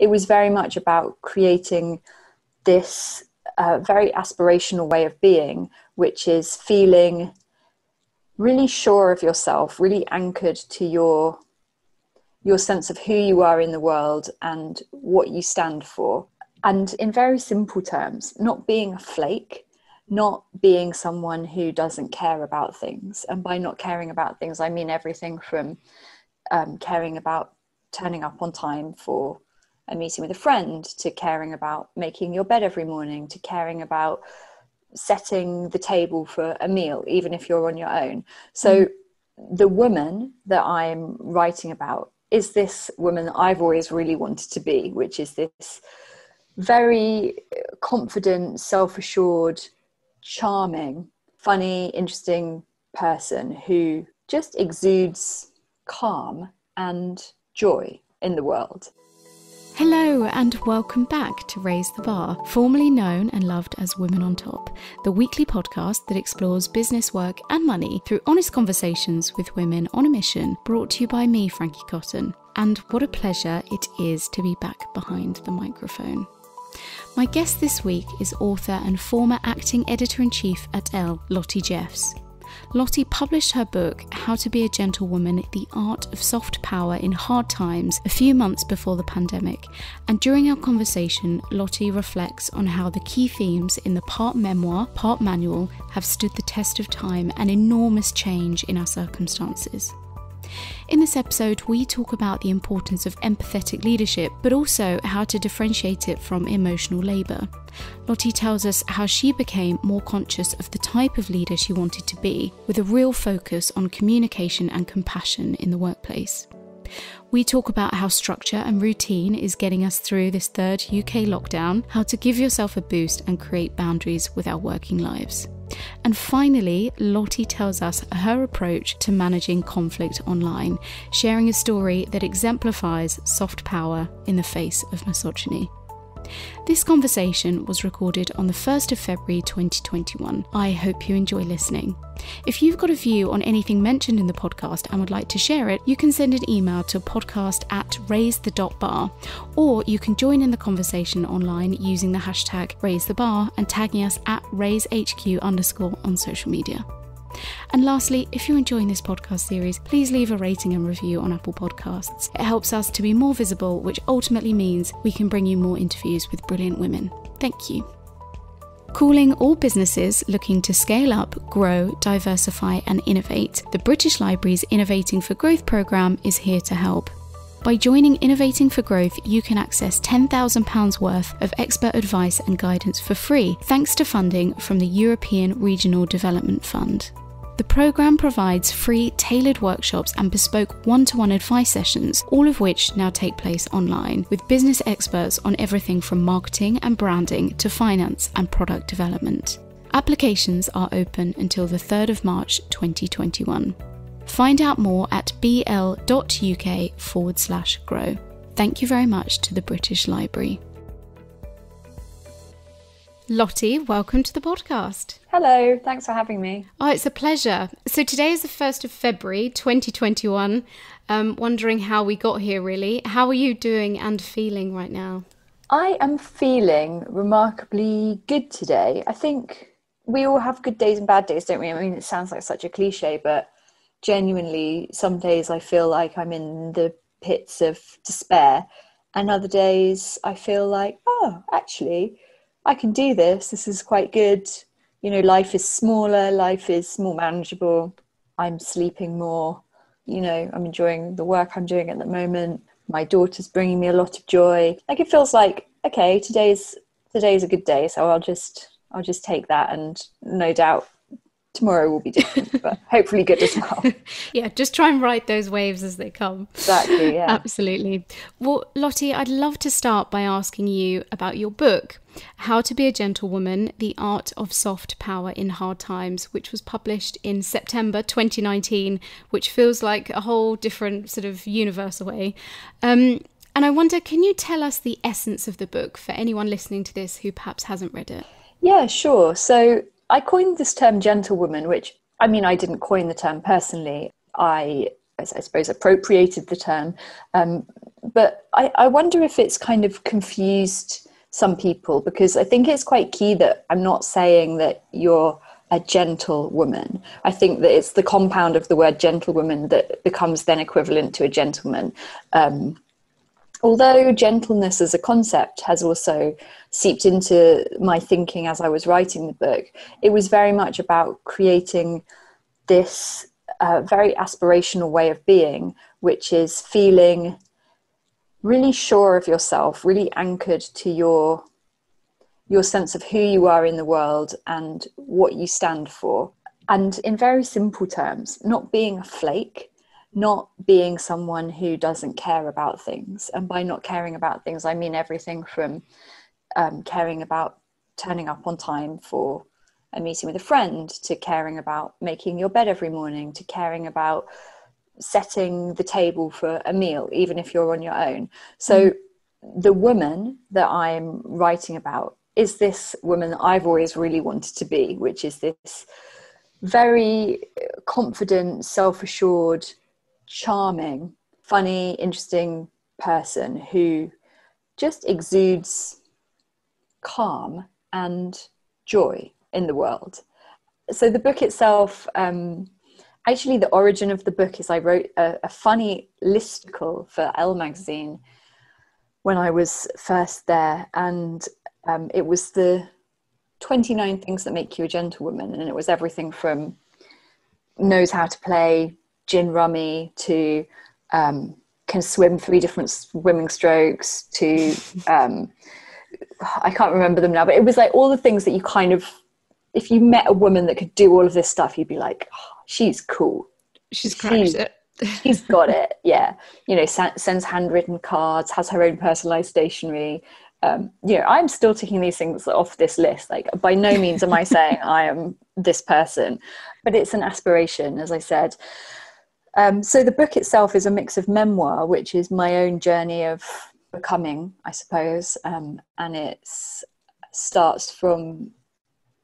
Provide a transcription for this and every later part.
it was very much about creating this uh, very aspirational way of being, which is feeling really sure of yourself, really anchored to your your sense of who you are in the world and what you stand for. And in very simple terms, not being a flake, not being someone who doesn't care about things. And by not caring about things, I mean everything from um, caring about turning up on time for a meeting with a friend to caring about making your bed every morning to caring about setting the table for a meal, even if you're on your own. So, mm. the woman that I'm writing about is this woman that I've always really wanted to be, which is this very confident, self assured, charming, funny, interesting person who just exudes calm and joy in the world. Hello, and welcome back to Raise the Bar, formerly known and loved as Women on Top, the weekly podcast that explores business work and money through honest conversations with women on a mission, brought to you by me, Frankie Cotton. And what a pleasure it is to be back behind the microphone. My guest this week is author and former acting editor in chief at Elle, Lotte Jeffs. Lotte published her book, How to Be a Gentlewoman The Art of Soft Power in Hard Times, a few months before the pandemic. And during our conversation, Lotte reflects on how the key themes in the part memoir, part manual have stood the test of time and enormous change in our circumstances. In this episode, we talk about the importance of empathetic leadership, but also how to differentiate it from emotional labour. Lotte tells us how she became more conscious of the type of leader she wanted to be, with a real focus on communication and compassion in the workplace. We talk about how structure and routine is getting us through this third UK lockdown, how to give yourself a boost and create boundaries with our working lives. And finally, Lotte tells us her approach to managing conflict online, sharing a story that exemplifies soft power in the face of misogyny. This conversation was recorded on the 1st of February 2021. I hope you enjoy listening. If you've got a view on anything mentioned in the podcast and would like to share it, you can send an email to podcast at raise the dot bar, or you can join in the conversation online using the hashtag raise the bar and tagging us at raisehq underscore on social media. And lastly, if you're enjoying this podcast series, please leave a rating and review on Apple Podcasts. It helps us to be more visible, which ultimately means we can bring you more interviews with brilliant women. Thank you. Calling all businesses looking to scale up, grow, diversify, and innovate, the British Library's Innovating for Growth programme is here to help. By joining Innovating for Growth, you can access £10,000 worth of expert advice and guidance for free, thanks to funding from the European Regional Development Fund. The programme provides free tailored workshops and bespoke one to one advice sessions, all of which now take place online, with business experts on everything from marketing and branding to finance and product development. Applications are open until the 3rd of March 2021. Find out more at bl.uk forward slash grow. Thank you very much to the British Library. Lotte, welcome to the podcast. Hello, thanks for having me. Oh, it's a pleasure. So today is the 1st of February 2021. Um, wondering how we got here, really. How are you doing and feeling right now? I am feeling remarkably good today. I think we all have good days and bad days, don't we? I mean, it sounds like such a cliche, but genuinely, some days I feel like I'm in the pits of despair, and other days I feel like, oh, actually, I can do this. This is quite good. You know, life is smaller, life is more manageable. I'm sleeping more. You know, I'm enjoying the work I'm doing at the moment. My daughter's bringing me a lot of joy. Like it feels like, okay, today's today's a good day, so I'll just I'll just take that and no doubt tomorrow will be different, but hopefully good as well. yeah, just try and ride those waves as they come. Exactly, yeah. Absolutely. Well, Lotte, I'd love to start by asking you about your book, How to Be a Gentlewoman The Art of Soft Power in Hard Times, which was published in September 2019, which feels like a whole different sort of universe away. Um, and I wonder, can you tell us the essence of the book for anyone listening to this who perhaps hasn't read it? Yeah, sure. So I coined this term gentlewoman, which I mean, I didn't coin the term personally. I I, suppose, appropriated the term. Um, but I, I wonder if it's kind of confused some people because I think it's quite key that I'm not saying that you're a gentle woman. I think that it's the compound of the word gentlewoman that becomes then equivalent to a gentleman. Um, although gentleness as a concept has also seeped into my thinking as I was writing the book, it was very much about creating this uh, very aspirational way of being, which is feeling really sure of yourself, really anchored to your your sense of who you are in the world and what you stand for. And in very simple terms, not being a flake, not being someone who doesn't care about things. And by not caring about things, I mean everything from um, caring about turning up on time for a meeting with a friend to caring about making your bed every morning to caring about setting the table for a meal, even if you're on your own. So, mm. the woman that I'm writing about is this woman that I've always really wanted to be, which is this very confident, self assured, charming, funny, interesting person who just exudes calm and joy in the world. So, the book itself. Um, actually the origin of the book is i wrote a, a, funny listicle for elle magazine when i was first there and um, it was the 29 things that make you a gentlewoman and it was everything from knows how to play gin rummy to um, can swim three different swimming strokes to um, i can't remember them now but it was like all the things that you kind of if you met a woman that could do all of this stuff you'd be like oh, she's cool. She's she's, it. she's got it. Yeah. You know, sends handwritten cards, has her own personalized stationery. Um, you know, I'm still ticking these things off this list. Like, by no means am I saying I am this person, but it's an aspiration, as I said. Um, so the book itself is a mix of memoir, which is my own journey of becoming, I suppose, um, and it starts from,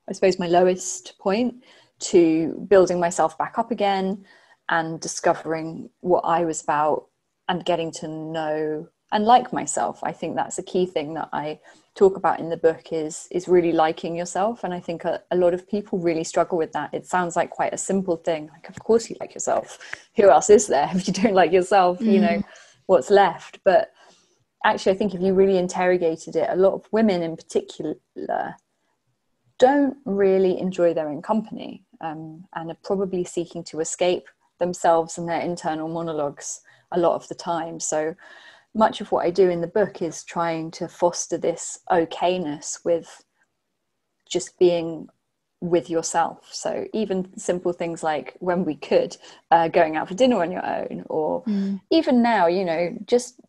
I suppose, my lowest point to building myself back up again and discovering what I was about and getting to know and like myself. I think that's a key thing that I talk about in the book is is really liking yourself and I think a, a lot of people really struggle with that. It sounds like quite a simple thing. Like of course you like yourself. Who else is there if you don't like yourself? Mm. You know, mm. what's left? But actually I think if you really interrogated it, a lot of women in particular don't really enjoy their own company um, and are probably seeking to escape themselves and their internal monologues a lot of the time. So much of what I do in the book is trying to foster this okayness with just being with yourself. So even simple things like when we could, uh, going out for dinner on your own, or mm. even now, you know, just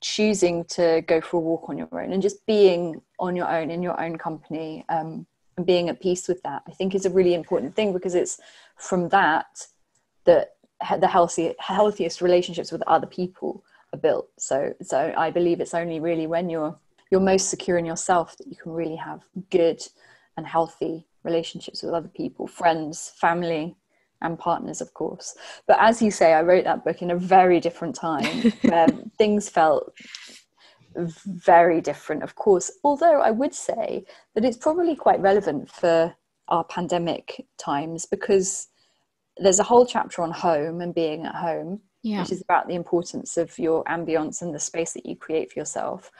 choosing to go for a walk on your own and just being on your own in your own company. Um, and being at peace with that i think is a really important thing because it's from that that the healthy, healthiest relationships with other people are built. So so i believe it's only really when you're you're most secure in yourself that you can really have good and healthy relationships with other people friends family and partners of course. But as you say i wrote that book in a very different time where things felt very different, of course. Although I would say that it's probably quite relevant for our pandemic times because there's a whole chapter on home and being at home, yeah. which is about the importance of your ambience and the space that you create for yourself.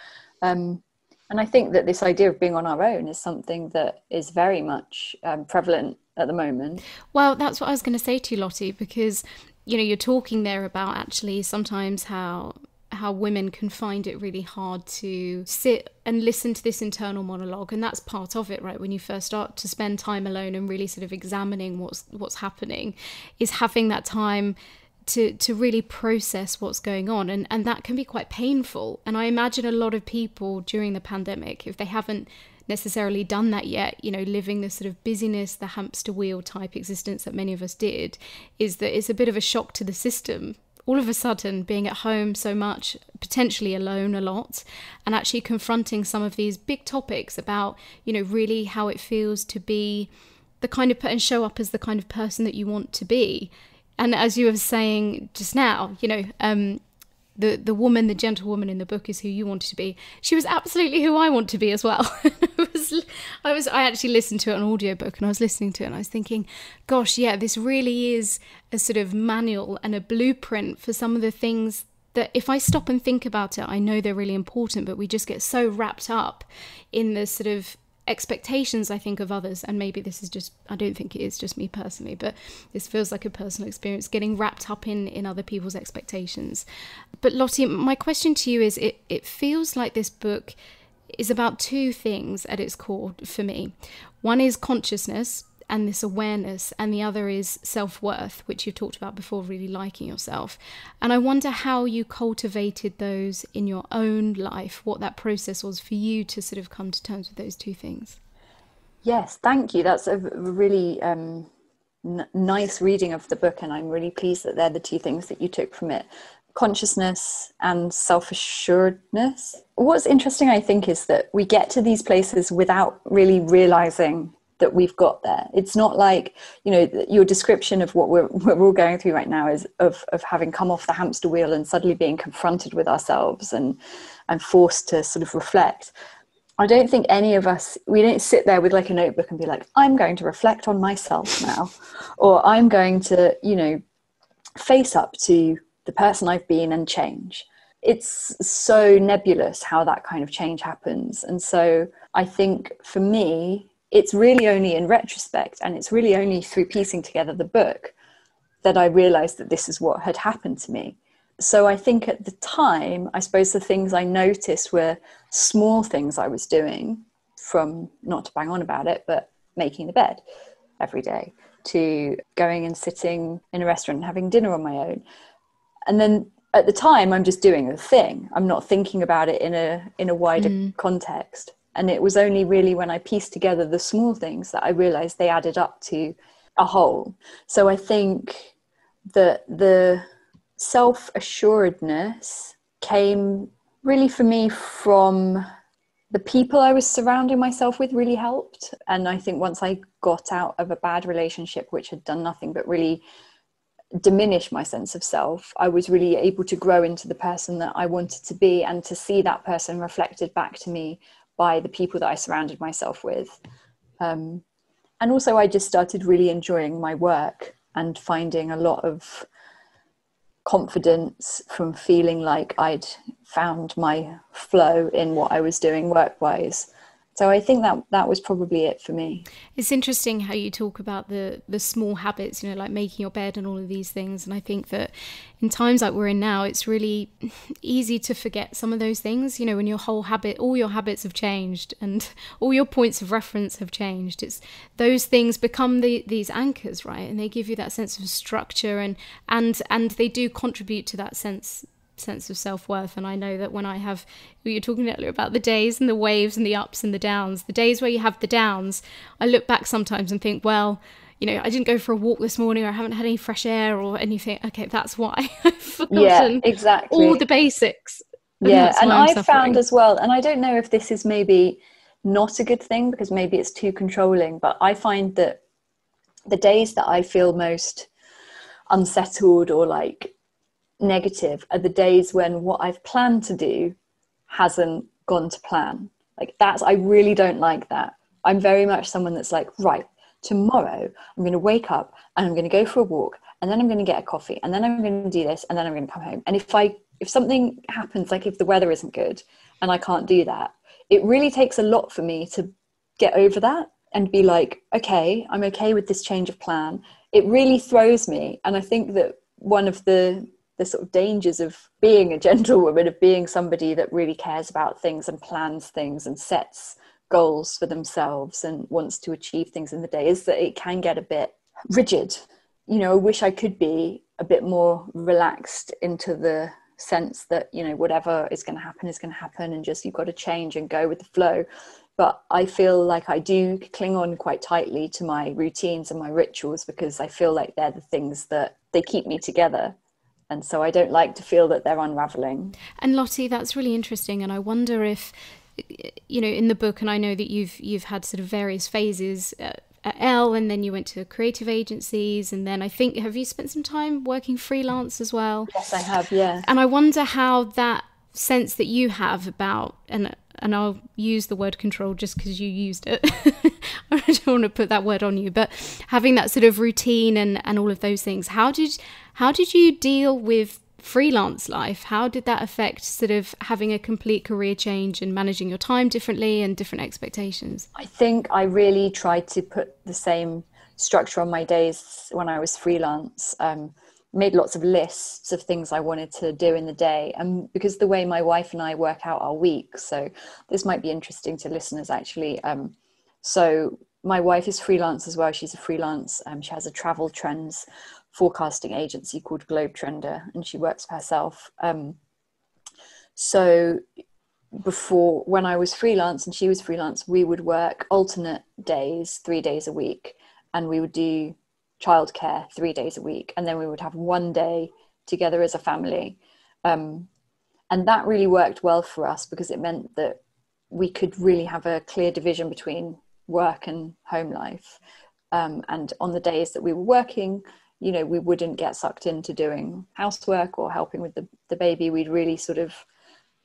Um, and I think that this idea of being on our own is something that is very much um, prevalent at the moment. Well, that's what I was going to say to you, Lotte, because you know you're talking there about actually sometimes how how women can find it really hard to sit and listen to this internal monologue and that's part of it right when you first start to spend time alone and really sort of examining what's what's happening is having that time to to really process what's going on and and that can be quite painful. And i imagine a lot of people during the pandemic if they haven't necessarily done that yet you know living the sort of busyness the hamster wheel type existence that many of us did is that it's a bit of a shock to the system. All of a sudden being at home so much, potentially alone a lot, and actually confronting some of these big topics about, you know, really how it feels to be the kind of and show up as the kind of person that you want to be and as you were saying just now, you know, um, the the woman, the gentle woman in the book is who you wanted to be. She was absolutely who I want to be as well. I was I was I actually listened to it on audiobook and I was listening to it and I was thinking, gosh, yeah, this really is a sort of manual and a blueprint for some of the things that if I stop and think about it, I know they're really important, but we just get so wrapped up in the sort of expectations I think of others and maybe this is just I don't think it is just me personally but this feels like a personal experience getting wrapped up in in other people's expectations. But Lotte my question to you is it it feels like this book is about two things at its core for me. One is consciousness and this awareness, and the other is self worth, which you've talked about before, really liking yourself. And I wonder how you cultivated those in your own life, what that process was for you to sort of come to terms with those two things. Yes, thank you. That's a really um, n- nice reading of the book, and I'm really pleased that they're the two things that you took from it consciousness and self assuredness. What's interesting, I think, is that we get to these places without really realizing that we've got there. It's not like, you know, your description of what we're, we're all going through right now is of, of having come off the hamster wheel and suddenly being confronted with ourselves and, and forced to sort of reflect. I don't think any of us, we don't sit there with like a notebook and be like, I'm going to reflect on myself now, or I'm going to, you know, face up to the person I've been and change. It's so nebulous how that kind of change happens. And so I think for me, it's really only in retrospect and it's really only through piecing together the book that I realized that this is what had happened to me. So I think at the time, I suppose the things I noticed were small things I was doing from not to bang on about it, but making the bed every day to going and sitting in a restaurant and having dinner on my own. And then at the time I'm just doing the thing. I'm not thinking about it in a in a wider mm. context. And it was only really when I pieced together the small things that I realized they added up to a whole. So I think that the self assuredness came really for me from the people I was surrounding myself with really helped. And I think once I got out of a bad relationship, which had done nothing but really diminish my sense of self, I was really able to grow into the person that I wanted to be and to see that person reflected back to me by the people that I surrounded myself with. Um, and also, I just started really enjoying my work and finding a lot of confidence from feeling like I'd found my flow in what I was doing work wise so I think that that was probably it for me. It's interesting how you talk about the the small habits, you know, like making your bed and all of these things. And I think that in times like we're in now, it's really easy to forget some of those things. You know, when your whole habit, all your habits have changed, and all your points of reference have changed. It's those things become the, these anchors, right? And they give you that sense of structure, and and and they do contribute to that sense sense of self worth. And I know that when I have, were talking earlier about the days and the waves and the ups and the downs, the days where you have the downs, I look back sometimes and think, well, you know, I didn't go for a walk this morning or I haven't had any fresh air or anything. Okay, that's why I've forgotten yeah, exactly. all the basics. And yeah, and I've found as well, and I don't know if this is maybe not a good thing because maybe it's too controlling, but I find that the days that I feel most unsettled or like negative are the days when what I've planned to do hasn't gone to plan. Like that's, I really don't like that. I'm very much someone that's like, right, tomorrow I'm going to wake up and I'm going to go for a walk and then I'm going to get a coffee and then I'm going to do this and then I'm going to come home. And if I, if something happens, like if the weather isn't good and I can't do that, it really takes a lot for me to get over that and be like, okay, I'm okay with this change of plan. It really throws me. And I think that one of the the sort of dangers of being a gentlewoman, of being somebody that really cares about things and plans things and sets goals for themselves and wants to achieve things in the day is that it can get a bit rigid. You know, I wish I could be a bit more relaxed into the sense that, you know, whatever is going to happen is going to happen and just you've got to change and go with the flow. But I feel like I do cling on quite tightly to my routines and my rituals because I feel like they're the things that they keep me together and so I don't like to feel that they're unraveling. And Lotte, that's really interesting, and I wonder if you know in the book, and I know that you've you've had sort of various phases. Uh, at Elle, and then you went to creative agencies, and then I think have you spent some time working freelance as well? Yes, I have. Yeah. And I wonder how that sense that you have about and and I'll use the word control just because you used it. I don't want to put that word on you, but having that sort of routine and and all of those things. How did how did you deal with freelance life? How did that affect sort of having a complete career change and managing your time differently and different expectations? I think I really tried to put the same structure on my days when I was freelance. Um, made lots of lists of things I wanted to do in the day. And because the way my wife and I work out our week, so this might be interesting to listeners actually. Um, so my wife is freelance as well. She's a freelance. Um, she has a travel trends forecasting agency called Globetrender, and she works for herself. Um, so before, when I was freelance and she was freelance, we would work alternate days, three days a week, and we would do childcare three days a week, and then we would have one day together as a family. Um, and that really worked well for us because it meant that we could really have a clear division between work and home life. Um, and on the days that we were working, you know we wouldn't get sucked into doing housework or helping with the, the baby. We'd really sort of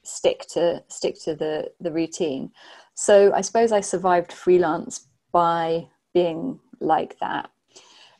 stick to stick to the the routine. So i suppose i survived freelance by being like that.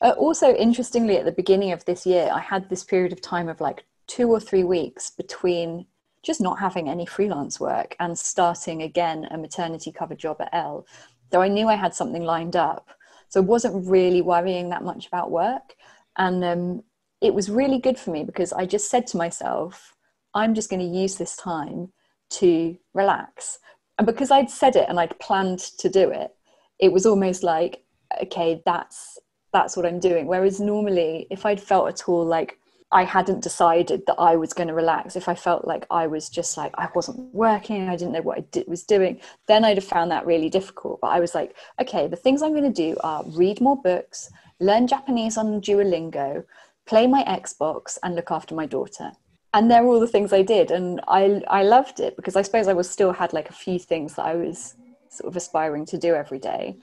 Uh, also interestingly at the beginning of this year i had this period of time of like two or three weeks between just not having any freelance work and starting again a maternity cover job at Elle though i knew i had something lined up. So I wasn't really worrying that much about work and um, it was really good for me because I just said to myself, I'm just going to use this time to relax. And because I'd said it and I'd planned to do it, it was almost like, okay, that's that's what I'm doing. Whereas normally, if I'd felt at all like I hadn't decided that I was going to relax, if I felt like I was just like I wasn't working, I didn't know what I did, was doing, then I'd have found that really difficult. But I was like, okay, the things I'm going to do are read more books, learn Japanese on Duolingo, play my Xbox, and look after my daughter. And they're all the things I did, and I I loved it because I suppose I was still had like a few things that I was sort of aspiring to do every day.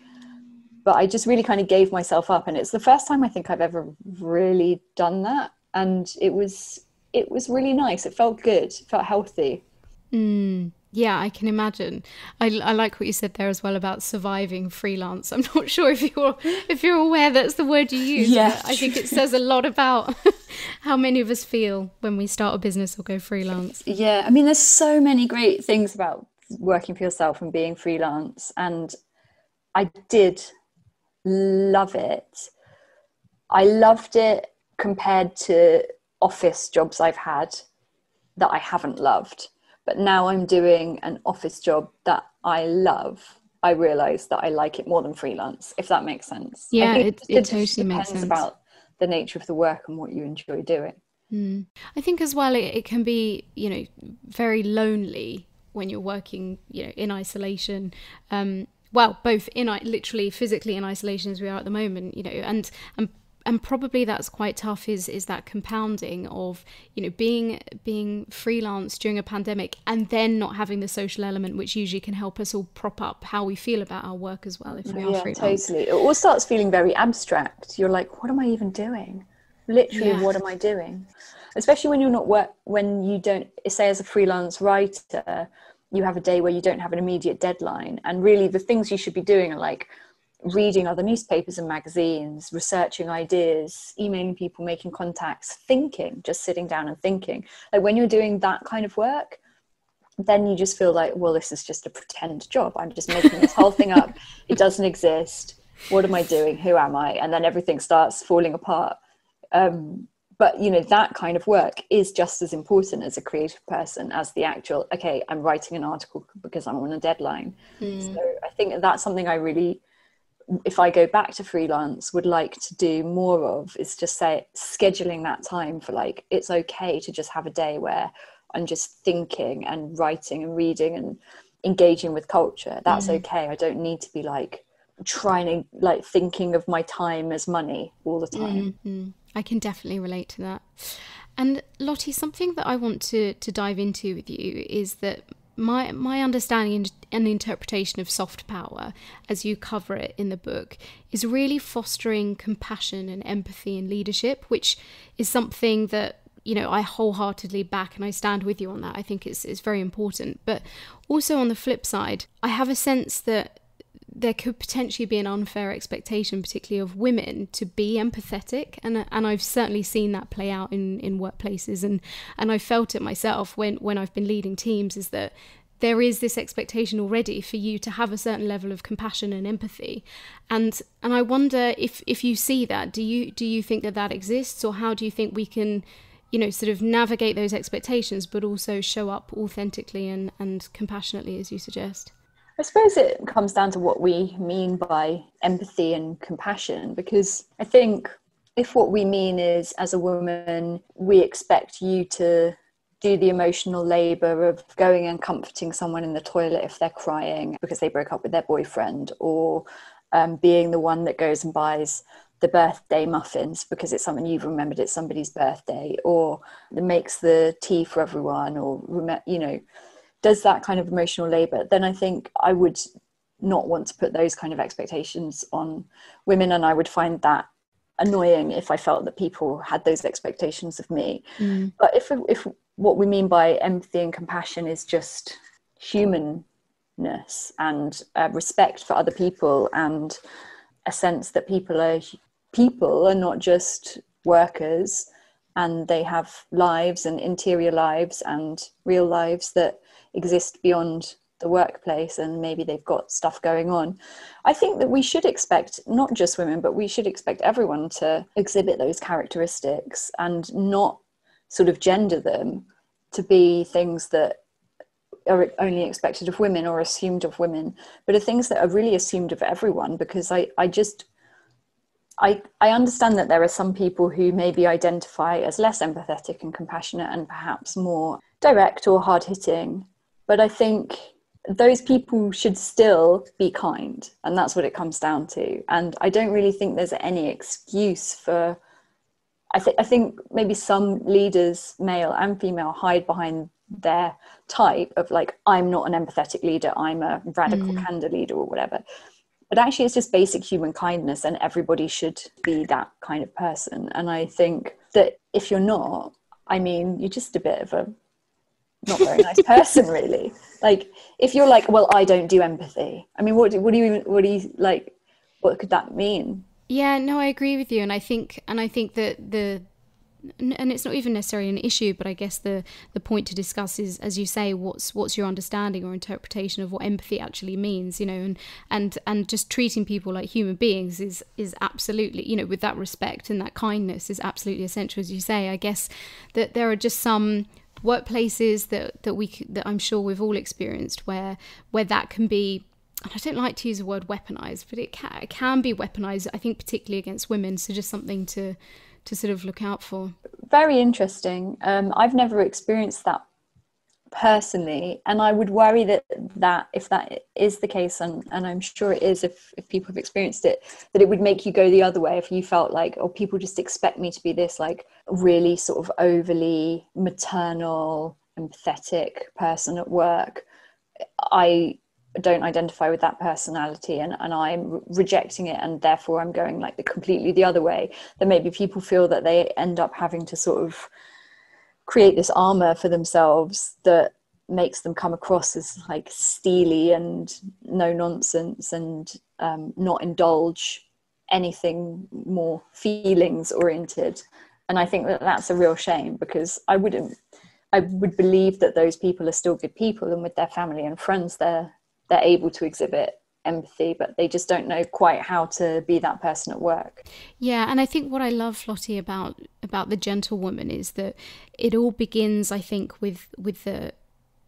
But I just really kind of gave myself up, and it's the first time I think I've ever really done that, and it was it was really nice. It felt good, it felt healthy. Mm. Yeah, I can imagine. I, I like what you said there as well about surviving freelance. I'm not sure if you're if you're aware that's the word you use. Yeah, I think it says a lot about how many of us feel when we start a business or go freelance. Yeah, I mean, there's so many great things about working for yourself and being freelance, and I did love it. I loved it compared to office jobs I've had that I haven't loved but now I'm doing an office job that I love. I realize that I like it more than freelance, if that makes sense. Yeah, it, it, it totally makes sense. about the nature of the work and what you enjoy doing. Mm. I think as well, it, it can be, you know, very lonely when you're working, you know, in isolation. Um, well, both in literally physically in isolation as we are at the moment, you know, and and and probably that's quite tough is is that compounding of you know being being freelance during a pandemic and then not having the social element which usually can help us all prop up how we feel about our work as well if we are yeah, freelance. totally it all starts feeling very abstract you're like what am i even doing literally yeah. what am i doing especially when you're not work when you don't say as a freelance writer you have a day where you don't have an immediate deadline and really the things you should be doing are like reading other newspapers and magazines, researching ideas, emailing people, making contacts, thinking, just sitting down and thinking. Like when you're doing that kind of work, then you just feel like, well, this is just a pretend job. I'm just making this whole thing up. It doesn't exist. What am I doing? Who am I? And then everything starts falling apart. Um, but you know that kind of work is just as important as a creative person as the actual okay i'm writing an article because i'm on a deadline mm. so i think that's something i really if I go back to freelance, would like to do more of is just say scheduling that time for like it's okay to just have a day where I'm just thinking and writing and reading and engaging with culture. That's mm. okay. I don't need to be like trying to like thinking of my time as money all the time. Mm-hmm. I can definitely relate to that. And Lotte, something that I want to to dive into with you is that my my understanding and interpretation of soft power as you cover it in the book is really fostering compassion and empathy and leadership which is something that you know I wholeheartedly back and I stand with you on that. I think it's it's very important. But also on the flip side I have a sense that there could potentially be an unfair expectation, particularly of women, to be empathetic, and and I've certainly seen that play out in, in workplaces, and and I felt it myself when when I've been leading teams, is that there is this expectation already for you to have a certain level of compassion and empathy, and and I wonder if if you see that, do you do you think that that exists, or how do you think we can you know, sort of navigate those expectations, but also show up authentically and, and compassionately, as you suggest? I suppose it comes down to what we mean by empathy and compassion, because I think if what we mean is, as a woman, we expect you to do the emotional labor of going and comforting someone in the toilet if they're crying because they broke up with their boyfriend, or um, being the one that goes and buys the birthday muffins because it's something you've remembered it's somebody's birthday, or that makes the tea for everyone, or you know does that kind of emotional labor, then I think I would not want to put those kind of expectations on women, and I would find that annoying if I felt that people had those expectations of me. Mm. But if if what we mean by empathy and compassion is just humanness and uh, respect for other people and a sense that people are people are not just workers and they have lives and interior lives and real lives that exist beyond the workplace and maybe they've got stuff going on. I think that we should expect not just women, but we should expect everyone to exhibit those characteristics and not sort of gender them to be things that are only expected of women or assumed of women, but are things that are really assumed of everyone because I, I just I, I understand that there are some people who maybe identify as less empathetic and compassionate and perhaps more direct or hard hitting but I think those people should still be kind. And that's what it comes down to. And I don't really think there's any excuse for. I, th- I think maybe some leaders, male and female, hide behind their type of like, I'm not an empathetic leader, I'm a radical mm. candor leader or whatever. But actually, it's just basic human kindness, and everybody should be that kind of person. And I think that if you're not, I mean, you're just a bit of a not very nice person really. Like if you're like well i don't do empathy i mean what do, what do you what do you like what could that mean? Yeah no i agree with you and i think and i think that the and it's not even necessarily an issue but i guess the the point to discuss is as you say what's what's your understanding or interpretation of what empathy actually means you know and and and just treating people like human beings is is absolutely you know with that respect and that kindness is absolutely essential as you say. I guess that there are just some workplaces that that we that I'm sure we've all experienced where where that can be and I don't like to use the word weaponized, but it can, it can be weaponized. I think particularly against women. So just something to to sort of look out for. Very interesting. Um, I've never experienced that personally and i would worry that that if that is the case and, and i'm sure it is if, if people have experienced it that it would make you go the other way if you felt like oh people just expect me to be this like really sort of overly maternal empathetic person at work. I don't identify with that personality and, and i'm rejecting it and therefore i'm going like the completely the other way. Then maybe people feel that they end up having to sort of create this armor for themselves that makes them come across as like steely and no nonsense and um, not indulge anything more feelings oriented. And i think that that's a real shame because i wouldn't i would believe that those people are still good people and with their family and friends they're they're able to exhibit empathy but they just don't know quite how to be that person at work yeah and i think what i love Lotte about about the gentlewoman is that it all begins i think with with the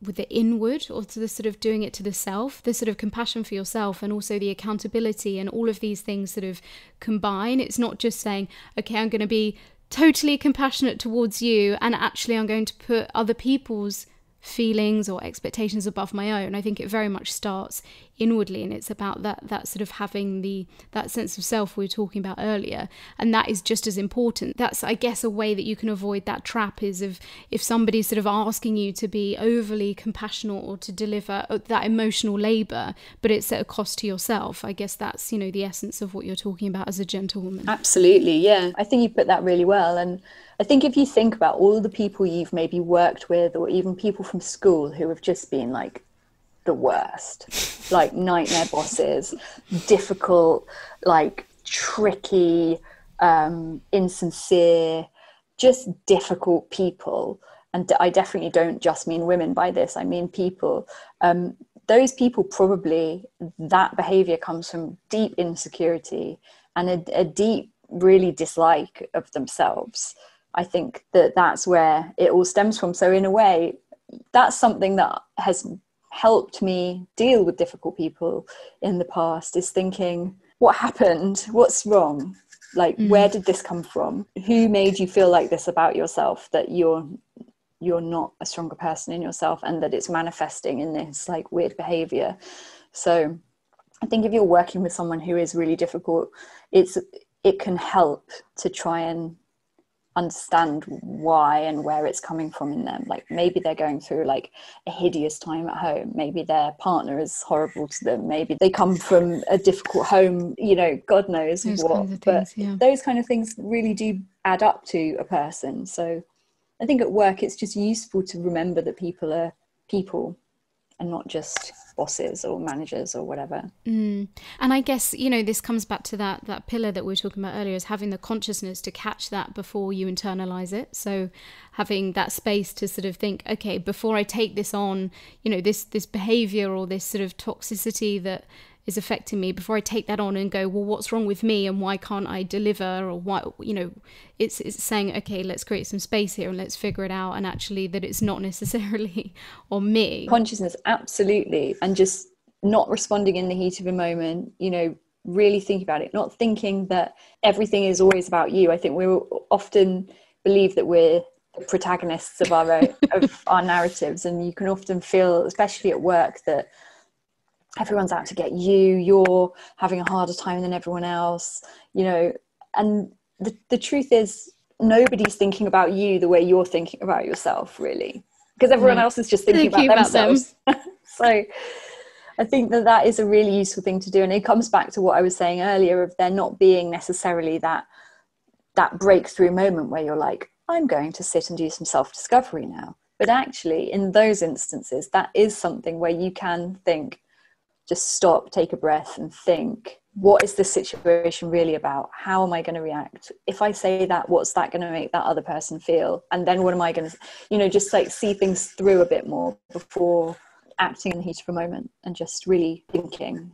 with the inward or to the sort of doing it to the self the sort of compassion for yourself and also the accountability and all of these things sort of combine it's not just saying okay i'm going to be totally compassionate towards you and actually i'm going to put other people's feelings or expectations above my own. I think it very much starts inwardly and it's about that that sort of having the that sense of self we were talking about earlier. And that is just as important. That's i guess a way that you can avoid that trap is if if somebody's sort of asking you to be overly compassionate or to deliver uh, that emotional labor but it's at a cost to yourself. I guess that's you know the essence of what you're talking about as a gentlewoman. Absolutely yeah. I think you put that really well. And I think if you think about all the people you've maybe worked with, or even people from school who have just been like the worst, like nightmare bosses, difficult, like tricky, um, insincere, just difficult people. And I definitely don't just mean women by this, I mean people. Um, those people probably, that behavior comes from deep insecurity and a, a deep, really dislike of themselves. I think that that's where it all stems from. So, in a way, that's something that has helped me deal with difficult people in the past is thinking, what happened? What's wrong? Like, mm. where did this come from? Who made you feel like this about yourself that you're you're not a stronger person in yourself and that it's manifesting in this like weird behavior so i think if you're working with someone who is really difficult it's it can help to try and understand why and where it's coming from in them. Like maybe they're going through like a hideous time at home. Maybe their partner is horrible to them. Maybe they come from a difficult home you know god knows those what. but things, yeah. those kind of things really do add up to a person. So i think at work it's just useful to remember that people are people and not just bosses or managers or whatever. Mm. And I guess you know this comes back to that that pillar that we were talking about earlier is having the consciousness to catch that before you internalize it. So having that space to sort of think, okay, before I take this on, you know, this this behavior or this sort of toxicity that is affecting me before I take that on and go, well, what's wrong with me and why can't I deliver or why, you know, it's, it's saying, okay, let's create some space here and let's figure it out. And actually that it's not necessarily on me. Consciousness, absolutely. And just not responding in the heat of a moment, you know, really think about it, not thinking that everything is always about you. I think we often believe that we're the protagonists of our of our narratives and you can often feel especially at work that everyone's out to get you you're having a harder time than everyone else you know and the, the truth is nobody's thinking about you the way you're thinking about yourself really because everyone mm-hmm. else is just thinking about, about themselves. Them. so i think that that is a really useful thing to do and it comes back to what i was saying earlier of there not being necessarily that that breakthrough moment where you're like i'm going to sit and do some self discovery now. But actually in those instances that is something where you can think just stop, take a breath, and think what is this situation really about? How am I going to react? If I say that, what's that going to make that other person feel? And then what am I going to, you know, just like see things through a bit more before acting in the heat of a moment and just really thinking.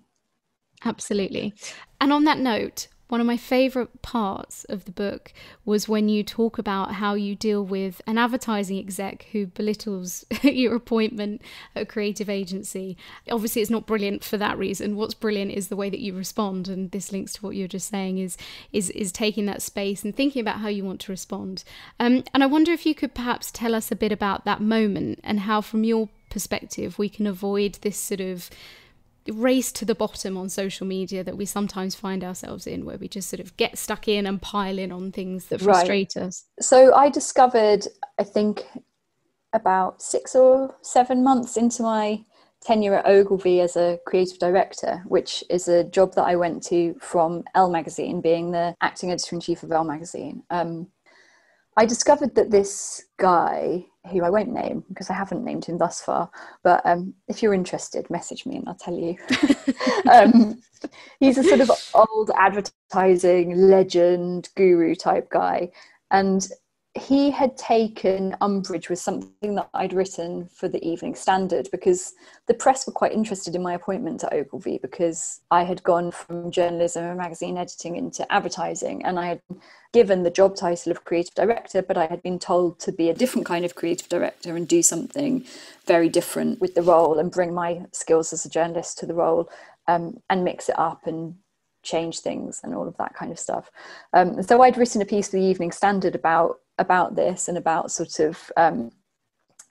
Absolutely. And on that note, one of my favorite parts of the book was when you talk about how you deal with an advertising exec who belittles your appointment at a creative agency. Obviously, it's not brilliant for that reason. What's brilliant is the way that you respond, and this links to what you're just saying is is is taking that space and thinking about how you want to respond. Um, and I wonder if you could perhaps tell us a bit about that moment and how, from your perspective, we can avoid this sort of race to the bottom on social media that we sometimes find ourselves in, where we just sort of get stuck in and pile in on things that frustrate right. us. So I discovered, I think, about six or seven months into my tenure at Ogilvy as a creative director, which is a job that I went to from Elle magazine, being the acting editor in chief of Elle magazine. Um, I discovered that this guy, who I won't name because I haven't named him thus far, but um, if you're interested, message me and I'll tell you. um, he's a sort of old advertising legend, guru type guy. And he had taken umbrage with something that I'd written for the Evening Standard because the press were quite interested in my appointment to Ogilvy because I had gone from journalism and magazine editing into advertising and I had given the job title of creative director, but I had been told to be a different kind of creative director and do something very different with the role and bring my skills as a journalist to the role um, and mix it up and change things and all of that kind of stuff. Um, so I'd written a piece for the Evening Standard about about this and about sort of um,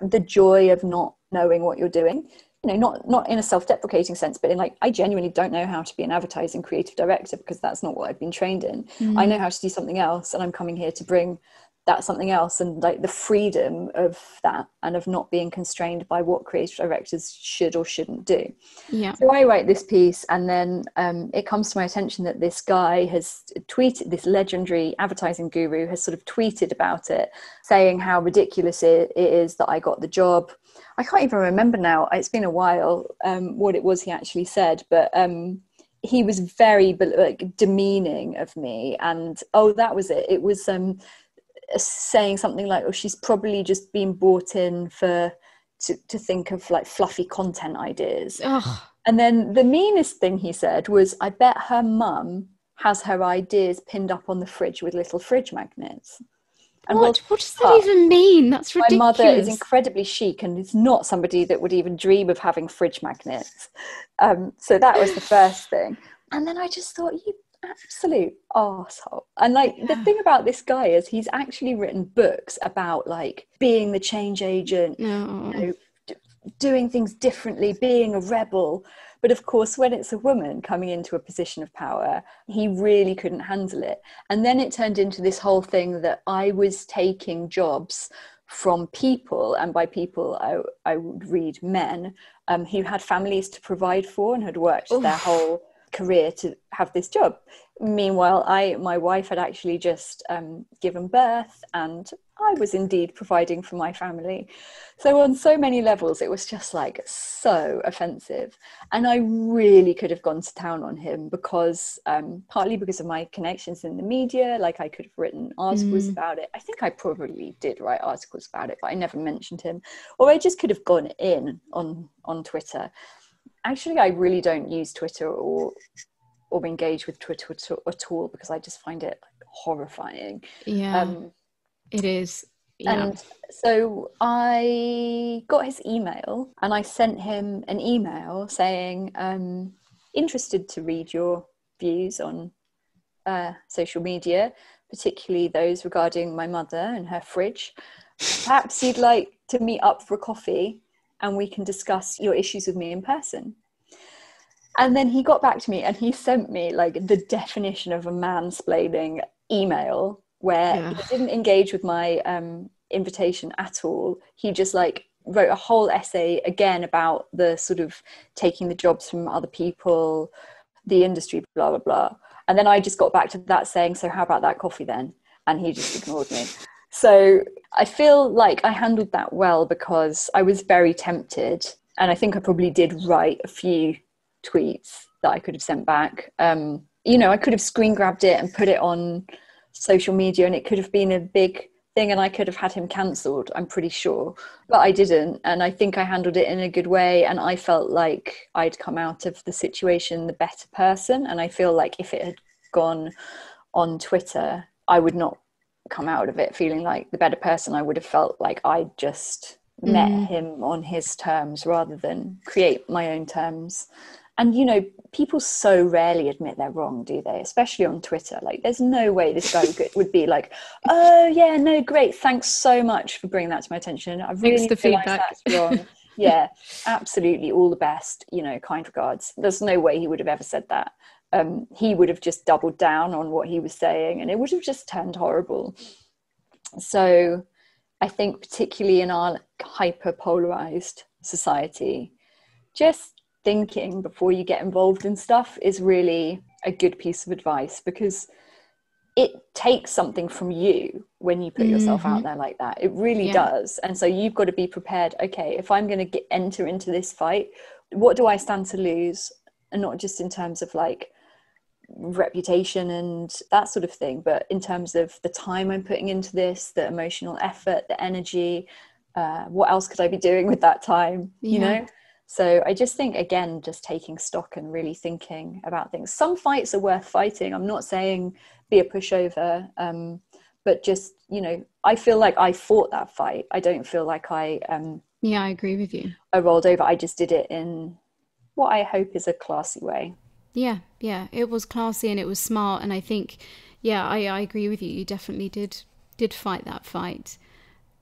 the joy of not knowing what you're doing you know not not in a self-deprecating sense but in like i genuinely don't know how to be an advertising creative director because that's not what i've been trained in mm. i know how to do something else and i'm coming here to bring that's something else and like the freedom of that and of not being constrained by what creative directors should or shouldn't do. Yeah. So i write this piece and then um, it comes to my attention that this guy has tweeted this legendary advertising guru has sort of tweeted about it saying how ridiculous it is that i got the job. I can't even remember now. It's been a while um, what it was he actually said but um, he was very like demeaning of me and oh that was it. It was um saying something like, "Oh, she's probably just been brought in for to, to think of like fluffy content ideas." Ugh. And then the meanest thing he said was, "I bet her mum has her ideas pinned up on the fridge with little fridge magnets." And what? what does that even mean? That's ridiculous. My mother is incredibly chic and is not somebody that would even dream of having fridge magnets. Um, so that was the first thing. And then I just thought, you absolute asshole. And like yeah. the thing about this guy is he's actually written books about like being the change agent, no. you know, d- doing things differently, being a rebel. But of course, when it's a woman coming into a position of power, he really couldn't handle it. And then it turned into this whole thing that I was taking jobs from people, and by people, I, I would read men um, who had families to provide for and had worked Oof. their whole career to have this job. Meanwhile i my wife had actually just um, given birth and i was indeed providing for my family. So on so many levels it was just like so offensive. And i really could have gone to town on him because um, partly because of my connections in the media like i could have written articles mm. about it. I think i probably did write articles about it but i never mentioned him. Or i just could have gone in on on twitter actually i really don't use twitter or or engage with twitter at all because i just find it horrifying. Yeah. Um, it is. Yeah. and so i got his email and i sent him an email saying um interested to read your views on uh, social media particularly those regarding my mother and her fridge. Perhaps you'd like to meet up for coffee and we can discuss your issues with me in person. And then he got back to me and he sent me like the definition of a mansplaining email where yeah. he didn't engage with my um, invitation at all. He just like wrote a whole essay again about the sort of taking the jobs from other people, the industry, blah, blah, blah. And then I just got back to that saying, So, how about that coffee then? And he just ignored me. So I feel like I handled that well because I was very tempted. And I think I probably did write a few tweets that I could have sent back. Um, you know, I could have screen grabbed it and put it on social media, and it could have been a big thing, and I could have had him cancelled, I'm pretty sure. But I didn't. And I think I handled it in a good way. And I felt like I'd come out of the situation the better person. And I feel like if it had gone on Twitter, I would not come out of it feeling like the better person i would have felt like i just mm. met him on his terms rather than create my own terms. And you know people so rarely admit they're wrong do they? Especially on twitter. Like there's no way this guy would be like oh yeah no great thanks so much for bringing that to my attention. I really feel like that's wrong. Yeah absolutely all the best you know kind regards. There's no way he would have ever said that um, he would have just doubled down on what he was saying and it would have just turned horrible. So I think, particularly in our hyper polarized society, just thinking before you get involved in stuff is really a good piece of advice because it takes something from you when you put yourself mm-hmm. out there like that. It really yeah. does. And so you've got to be prepared. Okay, if I'm going to enter into this fight, what do I stand to lose? And not just in terms of like reputation and that sort of thing. But in terms of the time i'm putting into this the emotional effort the energy uh, what else could i be doing with that time you yeah. know? So i just think again just taking stock and really thinking about things. Some fights are worth fighting. I'm not saying be a pushover um, but just you know i feel like i fought that fight. I don't feel like i um yeah i agree with you. I rolled over. I just did it in what i hope is a classy way yeah, yeah, it was classy and it was smart, and I think, yeah, I, I agree with you. You definitely did did fight that fight.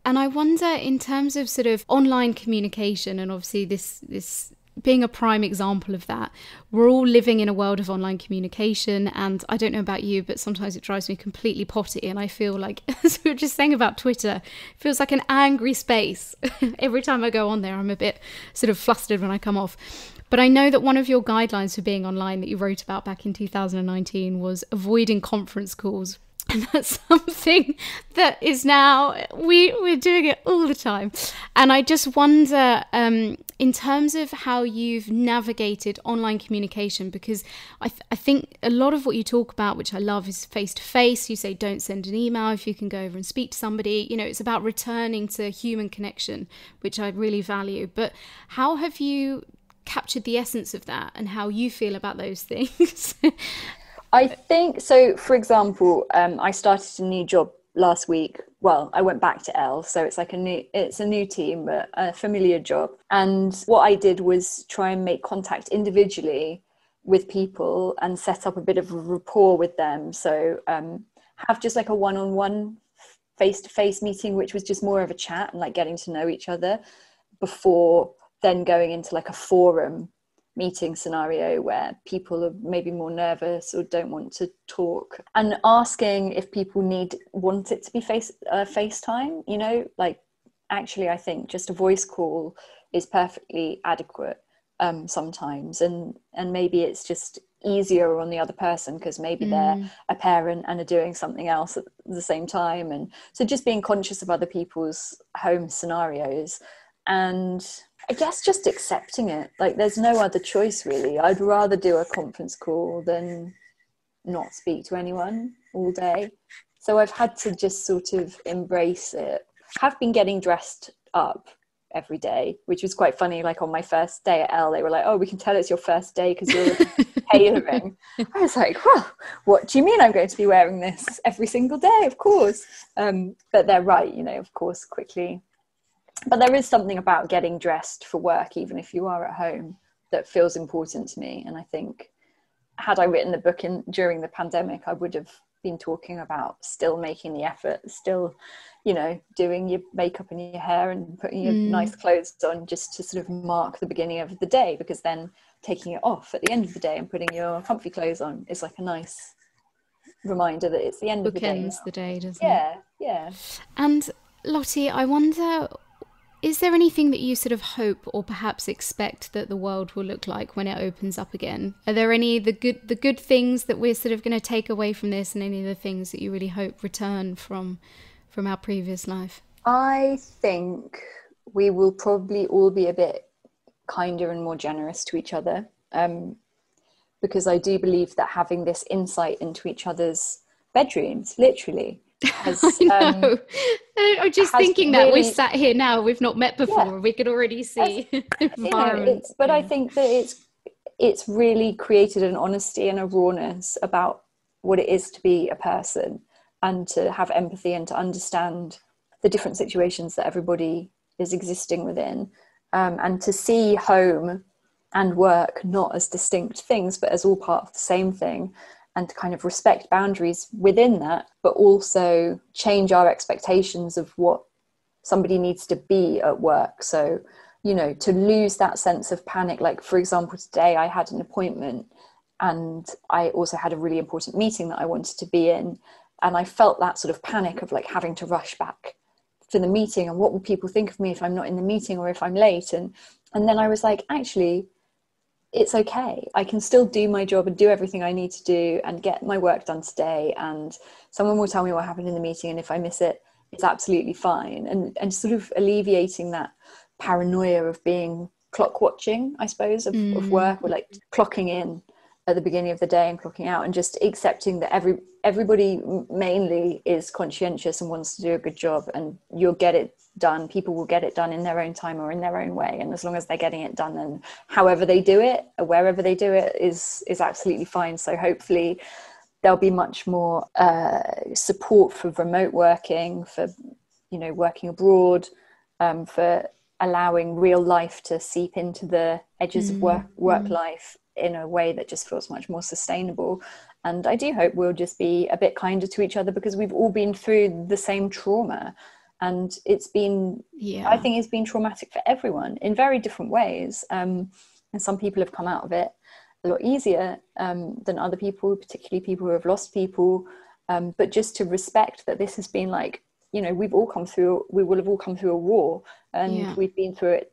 And I wonder, in terms of sort of online communication, and obviously this this being a prime example of that. We're all living in a world of online communication, and I don't know about you, but sometimes it drives me completely potty. And I feel like, as we were just saying about Twitter, it feels like an angry space. Every time I go on there, I'm a bit sort of flustered when I come off. But I know that one of your guidelines for being online that you wrote about back in 2019 was avoiding conference calls. And that's something that is now we we're doing it all the time. And i just wonder um, in terms of how you've navigated online communication because I, th- I think a lot of what you talk about which i love is face to face you say don't send an email if you can go over and speak to somebody. You know it's about returning to human connection which i really value. But how have you captured the essence of that and how you feel about those things I think so. For example, um, I started a new job last week. Well, I went back to Elle, so it's like a new it's a new team, but a familiar job. And what I did was try and make contact individually with people and set up a bit of a rapport with them. So um, have just like a one-on-one face-to-face meeting, which was just more of a chat and like getting to know each other before then going into like a forum meeting scenario where people are maybe more nervous or don't want to talk and asking if people need want it to be face uh, FaceTime you know like actually I think just a voice call is perfectly adequate um, sometimes and and maybe it's just easier on the other person because maybe mm. they're a parent and are doing something else at the same time and so just being conscious of other people's home scenarios and I guess just accepting it. Like there's no other choice really. I'd rather do a conference call than not speak to anyone all day. So I've had to just sort of embrace it. Have been getting dressed up every day, which was quite funny. Like on my first day at Elle, they were like, "Oh, we can tell it's your first day because you're tailoring." I was like, "Well, what do you mean I'm going to be wearing this every single day? Of course." Um, but they're right, you know. Of course, quickly but there is something about getting dressed for work, even if you are at home, that feels important to me. And I think, had I written the book in during the pandemic, I would have been talking about still making the effort, still, you know, doing your makeup and your hair and putting your mm. nice clothes on just to sort of mark the beginning of the day, because then taking it off at the end of the day and putting your comfy clothes on is like a nice reminder that it's the end Bookends of the day. the day, doesn't yeah, it? Yeah, yeah. And Lotte, I wonder is there anything that you sort of hope or perhaps expect that the world will look like when it opens up again? Are there any the good the good things that we're sort of going to take away from this, and any of the things that you really hope return from from our previous life? I think we will probably all be a bit kinder and more generous to each other, um, because I do believe that having this insight into each other's bedrooms, literally, has, um, I'm just thinking that really, we sat here now, we've not met before, yeah, we could already see environment. Know, but. I think that it's it's really created an honesty and a rawness about what it is to be a person and to have empathy and to understand the different situations that everybody is existing within um, and to see home and work not as distinct things but as all part of the same thing and kind of respect boundaries within that, but also change our expectations of what somebody needs to be at work. So, you know, to lose that sense of panic. Like, for example, today I had an appointment and I also had a really important meeting that I wanted to be in. And I felt that sort of panic of like having to rush back for the meeting and what will people think of me if I'm not in the meeting or if I'm late. And and then I was like, actually, it's okay. I can still do my job and do everything I need to do and get my work done today. And someone will tell me what happened in the meeting. And if I miss it, it's absolutely fine. And, and sort of alleviating that paranoia of being clock watching, I suppose, of, mm. of work or like clocking in at the beginning of the day and clocking out and just accepting that every everybody mainly is conscientious and wants to do a good job and you'll get it done people will get it done in their own time or in their own way and as long as they're getting it done and however they do it or wherever they do it is is absolutely fine so hopefully there'll be much more uh, support for remote working for you know working abroad um, for allowing real life to seep into the edges mm-hmm. of work work mm-hmm. life in a way that just feels much more sustainable. And I do hope we'll just be a bit kinder to each other because we've all been through the same trauma. and it's been yeah i think it's been traumatic for everyone in very different ways um, and some people have come out of it a lot easier um, than other people particularly people who have lost people um, but just to respect that this has been like you know we've all come through we will have all come through a war and yeah. we've been through it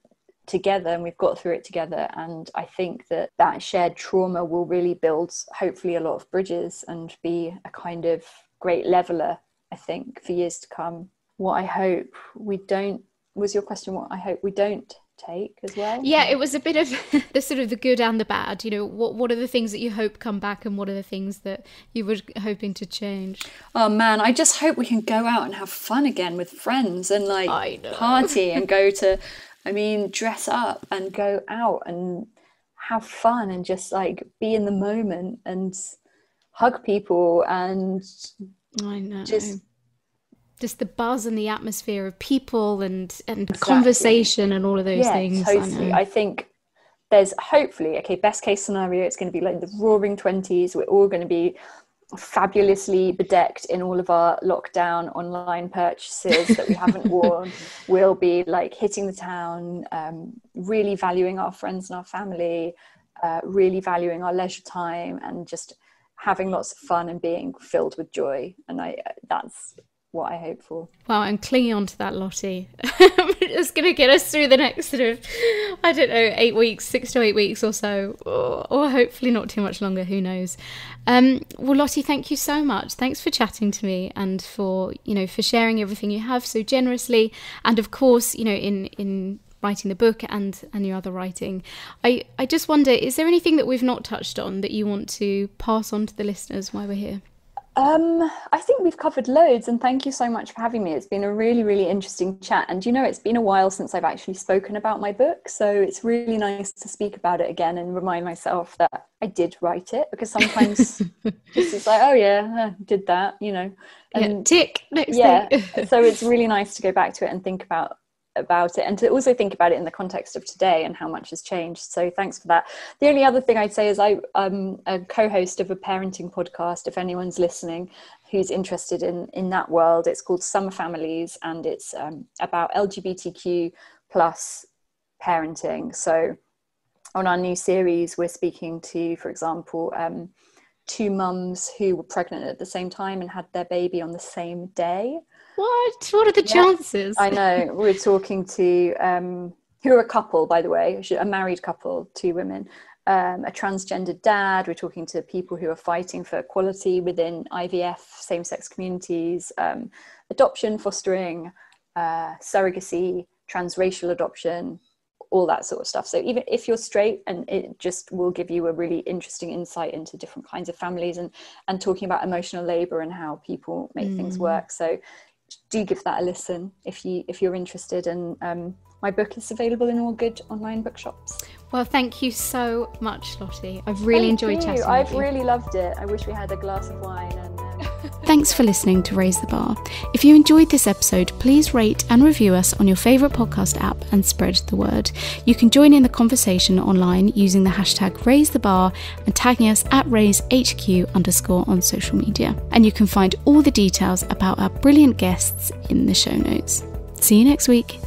together and we've got through it together. And i think that that shared trauma will really build hopefully a lot of bridges and be a kind of great leveler i think for years to come. What i hope we don't was your question what i hope we don't take as well? Yeah it was a bit of the sort of the good and the bad you know what what are the things that you hope come back and what are the things that you were hoping to change? Oh man i just hope we can go out and have fun again with friends and like party and go to i mean dress up and go out and have fun and just like be in the moment and hug people and I know. just just the buzz and the atmosphere of people and and exactly. conversation and all of those yeah, things. Totally. I, I, think there's hopefully okay. Best case scenario, it's going to be like the Roaring Twenties. We're all going to be fabulously bedecked in all of our lockdown online purchases that we haven't worn. We'll be like hitting the town, um, really valuing our friends and our family, uh, really valuing our leisure time, and just having lots of fun and being filled with joy. And I that's what I hope for. Wow, I'm clinging on to that, Lotte. it's going to get us through the next sort of, I don't know, eight weeks, six to eight weeks or so, or, or hopefully not too much longer. Who knows? Um, well, Lotte, thank you so much. Thanks for chatting to me and for you know for sharing everything you have so generously, and of course, you know, in in writing the book and and your other writing. I I just wonder, is there anything that we've not touched on that you want to pass on to the listeners while we're here? Um, I think we've covered loads, and thank you so much for having me. It's been a really, really interesting chat. And you know, it's been a while since I've actually spoken about my book, so it's really nice to speak about it again and remind myself that I did write it because sometimes it's like, oh yeah, I did that, you know. And yeah, tick next yeah, so it's really nice to go back to it and think about about it and to also think about it in the context of today and how much has changed. So thanks for that. The only other thing i'd say is I, i'm a co-host of a parenting podcast if anyone's listening who's interested in in that world. It's called Some Families and it's um, about lgbtq plus parenting. So on our new series we're speaking to for example um, two mums who were pregnant at the same time and had their baby on the same day what? What are the yeah, chances? I know. We're talking to um, who are a couple, by the way, a married couple, two women, um, a transgendered dad. We're talking to people who are fighting for equality within IVF, same-sex communities, um, adoption, fostering, uh, surrogacy, transracial adoption, all that sort of stuff. So even if you're straight, and it just will give you a really interesting insight into different kinds of families and and talking about emotional labor and how people make mm. things work. So do give that a listen if you if you're interested and um, my book is available in all good online bookshops well thank you so much Lotte i've really thank enjoyed you. chatting i've really loved it i wish we had a glass of wine and Thanks for listening to Raise the Bar. If you enjoyed this episode, please rate and review us on your favourite podcast app and spread the word. You can join in the conversation online using the hashtag Raise the Bar and tagging us at RaiseHQ underscore on social media. And you can find all the details about our brilliant guests in the show notes. See you next week.